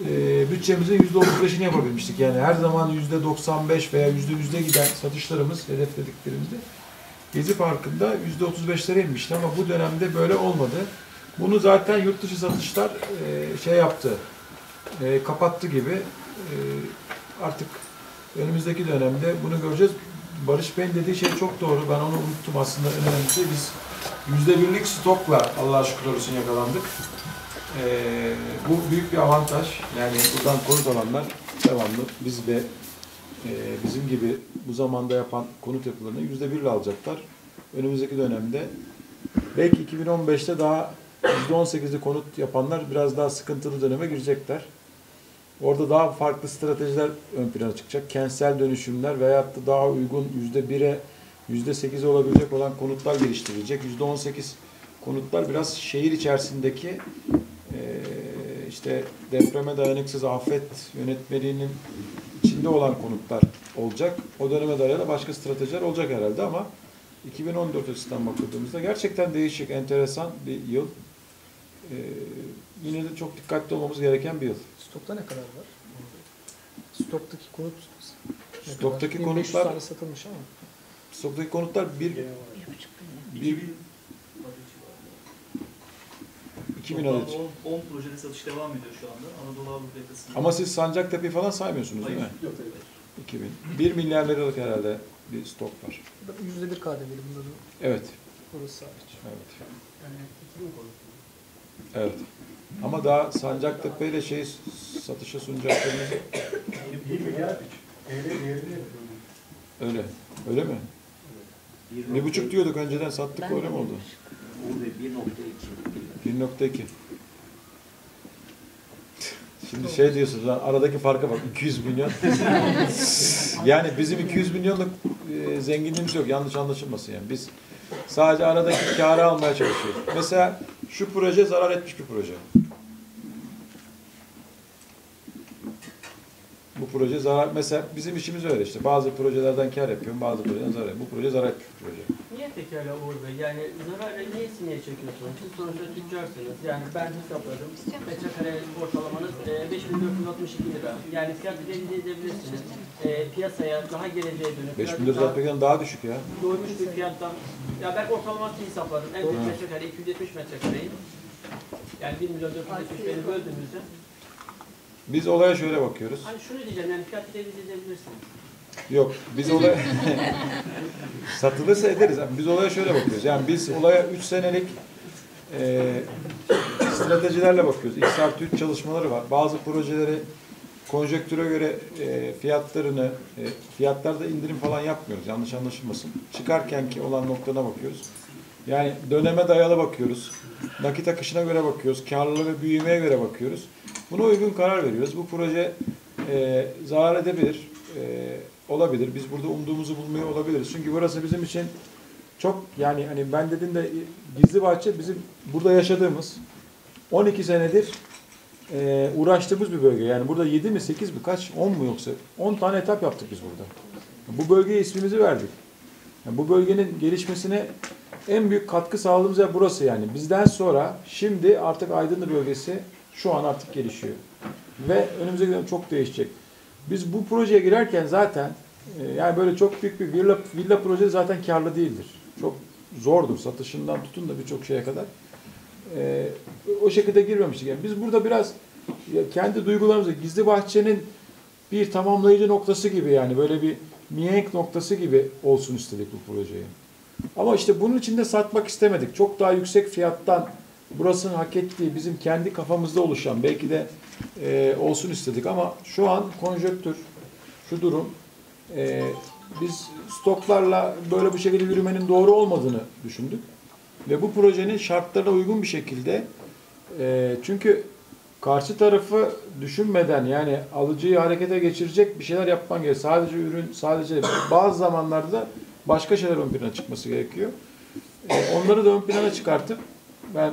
e, bütçemizin %35'ini yapabilmiştik. Yani her zaman %95 veya %100'de giden satışlarımız hedeflediklerimizde Gezi Parkı'nda %35'lere inmişti ama bu dönemde böyle olmadı. Bunu zaten yurt dışı satışlar e, şey yaptı, e, kapattı gibi. E, artık önümüzdeki dönemde bunu göreceğiz. Barış Bey'in dediği şey çok doğru. Ben onu unuttum aslında en önemlisi. Biz yüzde birlik stokla Allah'a şükür olsun yakalandık. E, bu büyük bir avantaj. Yani buradan konut alanlar devamlı biz ve e, bizim gibi bu zamanda yapan konut yapılarını yüzde birle alacaklar. Önümüzdeki dönemde belki 2015'te daha yüzde on sekizli konut yapanlar biraz daha sıkıntılı döneme girecekler. Orada daha farklı stratejiler ön plana çıkacak. Kentsel dönüşümler veyahut da daha uygun yüzde bire, yüzde sekize olabilecek olan konutlar geliştirilecek. Yüzde on sekiz konutlar biraz şehir içerisindeki e, işte depreme dayanıksız afet yönetmeliğinin içinde olan konutlar olacak. O döneme dayalı da başka stratejiler olacak herhalde ama 2014 açısından bakıldığımızda gerçekten değişik, enteresan bir yıl. Ee, yine de çok dikkatli olmamız gereken bir yıl. Stokta ne kadar var? Stoktaki konut Stoktaki kadar? 1500 konutlar- tane satılmış ama. Stoktaki konutlar bir, bir 2000 adet. 10, 10 projede satış devam ediyor şu anda. Anadolu Avrupa yakasında. Ama siz Sancaktepe'yi falan saymıyorsunuz değil mi? Hayır, yok hayır. 2000. 1 milyar liralık herhalde bir stok var. Yüzde bir KDV'li bunların Evet. orası hariç. Evet. Yani 2000 konut. Evet. Ama daha Sancaktepe ile şey satışa sunacaklarımız 1 milyar TL değerinde öyle. Öyle mi? Bir buçuk diyorduk önceden sattık öyle mi oldu? 1.2. Şimdi şey diyorsunuz lan aradaki farka bak 200 milyon. yani bizim 200 milyonluk e, zenginliğimiz yok yanlış anlaşılmasın yani. Biz sadece aradaki karı almaya çalışıyoruz. Mesela şu proje zarar etmiş bir proje. Bu proje zarar mesela bizim işimiz öyle işte. Bazı projelerden kar yapıyorum, bazı projelerden zarar. Bu proje zarar etmiş bir proje. Niye pekala Uğur Bey? Yani zararla niye sineye çekiyorsunuz? Siz sonuçta tüccarsınız. Yani ben hesapladım. Metrekare ortalamanız e, 5462 lira. Yani fiyat elde edebilirsiniz. E, piyasaya daha geleceğe dönük. 5460'dan daha düşük ya. Doymuş bir fiyattan. Ya ben ortalamasını hesapladım. En büyük metrekare 270 metrekareyi. Yani 1 milyon 470 beni böldüğümüzde. Biz olaya şöyle bakıyoruz. Hani şunu diyeceğim yani fiyat elde edebilirsiniz. Yok biz olaya satılırsa ederiz. ama Biz olaya şöyle bakıyoruz. Yani biz olaya 3 senelik e, stratejilerle bakıyoruz. X artı 3 çalışmaları var. Bazı projeleri konjektüre göre e, fiyatlarını e, fiyatlarda indirim falan yapmıyoruz. Yanlış anlaşılmasın. Çıkarken ki olan noktana bakıyoruz. Yani döneme dayalı bakıyoruz. Nakit akışına göre bakıyoruz. Karlılığı ve büyümeye göre bakıyoruz. Buna uygun karar veriyoruz. Bu proje e, zarar edebilir. E, olabilir. Biz burada umduğumuzu bulmuyor olabiliriz. Çünkü burası bizim için çok yani hani ben dedim de gizli bahçe bizim burada yaşadığımız 12 senedir e, uğraştığımız bir bölge. Yani burada 7 mi 8 mi kaç 10 mu yoksa 10 tane etap yaptık biz burada. Bu bölgeye ismimizi verdik. Yani bu bölgenin gelişmesine en büyük katkı sağladığımız yer burası yani. Bizden sonra şimdi artık Aydınlı bölgesi şu an artık gelişiyor. Ve önümüzdeki dönem çok değişecek. Biz bu projeye girerken zaten e, yani böyle çok büyük bir villa, villa projesi zaten karlı değildir. Çok zordur satışından tutun da birçok şeye kadar. E, o şekilde girmemiştik. Yani biz burada biraz kendi duygularımızı gizli bahçenin bir tamamlayıcı noktası gibi yani böyle bir mihenk noktası gibi olsun istedik bu projeyi. Ama işte bunun için de satmak istemedik. Çok daha yüksek fiyattan burasının hak ettiği bizim kendi kafamızda oluşan belki de e, olsun istedik ama şu an konjöktür, şu durum e, biz stoklarla böyle bu şekilde yürümenin doğru olmadığını düşündük. Ve bu projenin şartlarına uygun bir şekilde e, çünkü karşı tarafı düşünmeden yani alıcıyı harekete geçirecek bir şeyler yapman gerekiyor. Sadece ürün, sadece bazı zamanlarda başka şeyler ön plana çıkması gerekiyor. E, onları da ön plana çıkartıp ben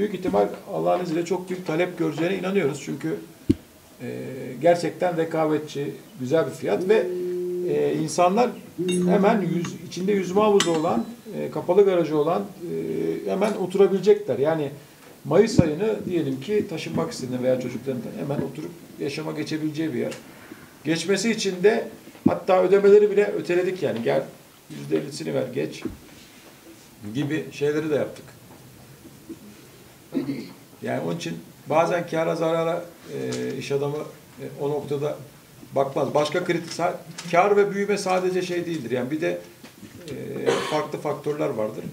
büyük ihtimal Allah'ın izniyle çok büyük talep göreceğine inanıyoruz. Çünkü e, gerçekten rekabetçi, güzel bir fiyat ve e, insanlar hemen yüz, içinde yüzme havuzu olan, e, kapalı garajı olan e, hemen oturabilecekler. Yani Mayıs ayını diyelim ki taşınmak istediğinde veya çocukların hemen oturup yaşama geçebileceği bir yer. Geçmesi için de hatta ödemeleri bile öteledik yani. Gel %50'sini ver geç gibi şeyleri de yaptık. Yani onun için bazen kâra zarara e, iş adamı e, o noktada bakmaz. Başka kritik kar ve büyüme sadece şey değildir. Yani bir de e, farklı faktörler vardır.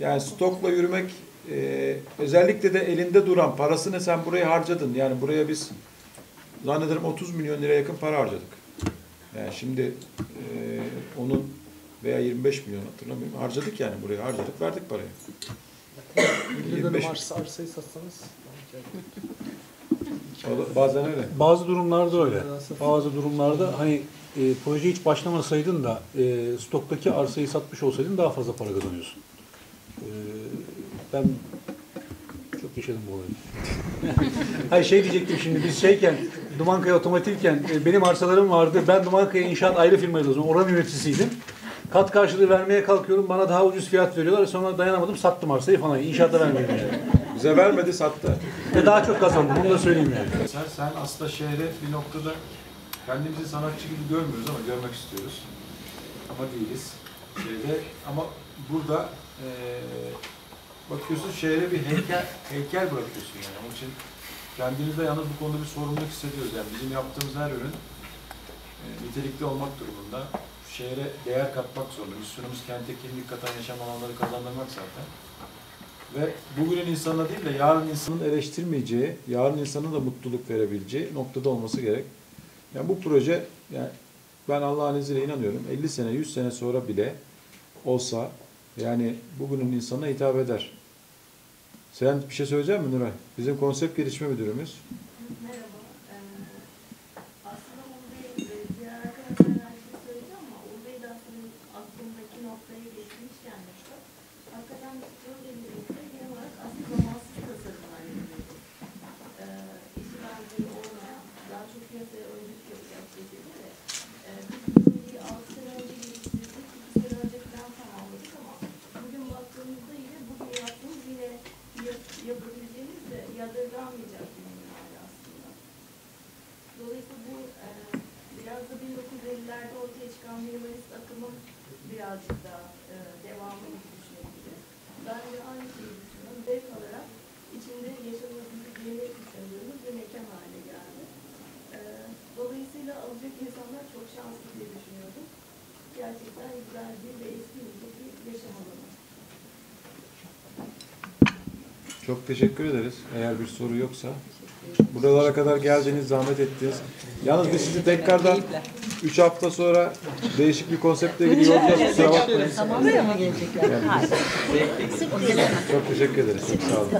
Yani stokla yürümek e, özellikle de elinde duran parasını sen buraya harcadın. Yani buraya biz zannederim 30 milyon liraya yakın para harcadık. Yani şimdi e, onun veya 25 milyon hatırlamıyorum. Harcadık yani buraya harcadık verdik parayı. 50 dönüm 25 arsa, arsayı satsanız. Bazen öyle. Bazı durumlarda öyle. Bazı durumlarda hani e, proje hiç başlamasaydın da e, stoktaki arsayı satmış olsaydın daha fazla para kazanıyorsun. E, ben çok yaşadım bu olayı. Hayır şey diyecektim şimdi biz şeyken Dumankaya otomotivken e, benim arsalarım vardı. Ben Dumankaya İnşaat ayrı firmaydı o zaman. Oranın yöneticisiydim. Kat karşılığı vermeye kalkıyorum. Bana daha ucuz fiyat veriyorlar. Sonra dayanamadım sattım arsayı falan. İnşaata vermedim yani. Bize vermedi sattı. Ve daha çok kazandım. Bunu da söyleyeyim yani. Sen, sen aslında şehre bir noktada kendimizi sanatçı gibi görmüyoruz ama görmek istiyoruz. Ama değiliz. Şeyde, ama burada eee bakıyorsun şehre bir heykel, heykel bırakıyorsun yani. Onun için kendimizde yalnız bu konuda bir sorumluluk hissediyoruz. Yani bizim yaptığımız her ürün e, nitelikli olmak durumunda. Şehre değer katmak zorunda. Misyonumuz kente kimlik katan yaşam alanları kazandırmak zaten. ve bugünün insanına değil de yarın insanın eleştirmeyeceği, yarın insanın da mutluluk verebileceği noktada olması gerek. Yani bu proje yani ben Allah'ın izniyle inanıyorum 50 sene 100 sene sonra bile olsa yani bugünün insanına hitap eder. Sen bir şey söyleyecek misin Nuray? Bizim konsept gelişme müdürümüz. Merhaba. Ee, aslında Uğur Bey, e, diğer arkadaşlar her şeyi söyledi ama Uğur Bey de aslında aklımdaki noktaya getirmiş gelmişti. Hakikaten biz projelerimizde genel olarak aslında zamansız tasarımlar yapıyoruz. Ee, işi benzeri olmayan, daha çok piyasaya öncülük yapacak şekilde de e, biz bu projeyi 6 sene önce geliştirdik, 2 sene önce falan tamamladık ama bugün baktığımızda yine bugün yaptığımız yine yap- yapabileceğimiz de yadırganmayacak bir mimari aslında. Dolayısıyla bu e, biraz da 1950'lerde ortaya çıkan minimalist akımın birazcık daha e, devamı gibi düşünebiliriz. Ben de aynı şeyi düşünüyorum. Zevk alarak içinde yaşanabileceğini düşündüğümüz bir mekan haline geldi. E, dolayısıyla alacak insanlar çok şanslı diye düşünüyorum. Gerçekten güzel bir ve eski bir yaşam alanı. Çok teşekkür ederiz. Eğer bir soru yoksa. Buralara kadar geldiniz, zahmet ettiniz. Yalnız biz sizi tekrardan 3 hafta sonra değişik bir konseptle ilgili yoracağız. Kusura bakmayın. Buraya mı gelecekler? Hayır. Çok teşekkür ederiz. Çok sağ olun.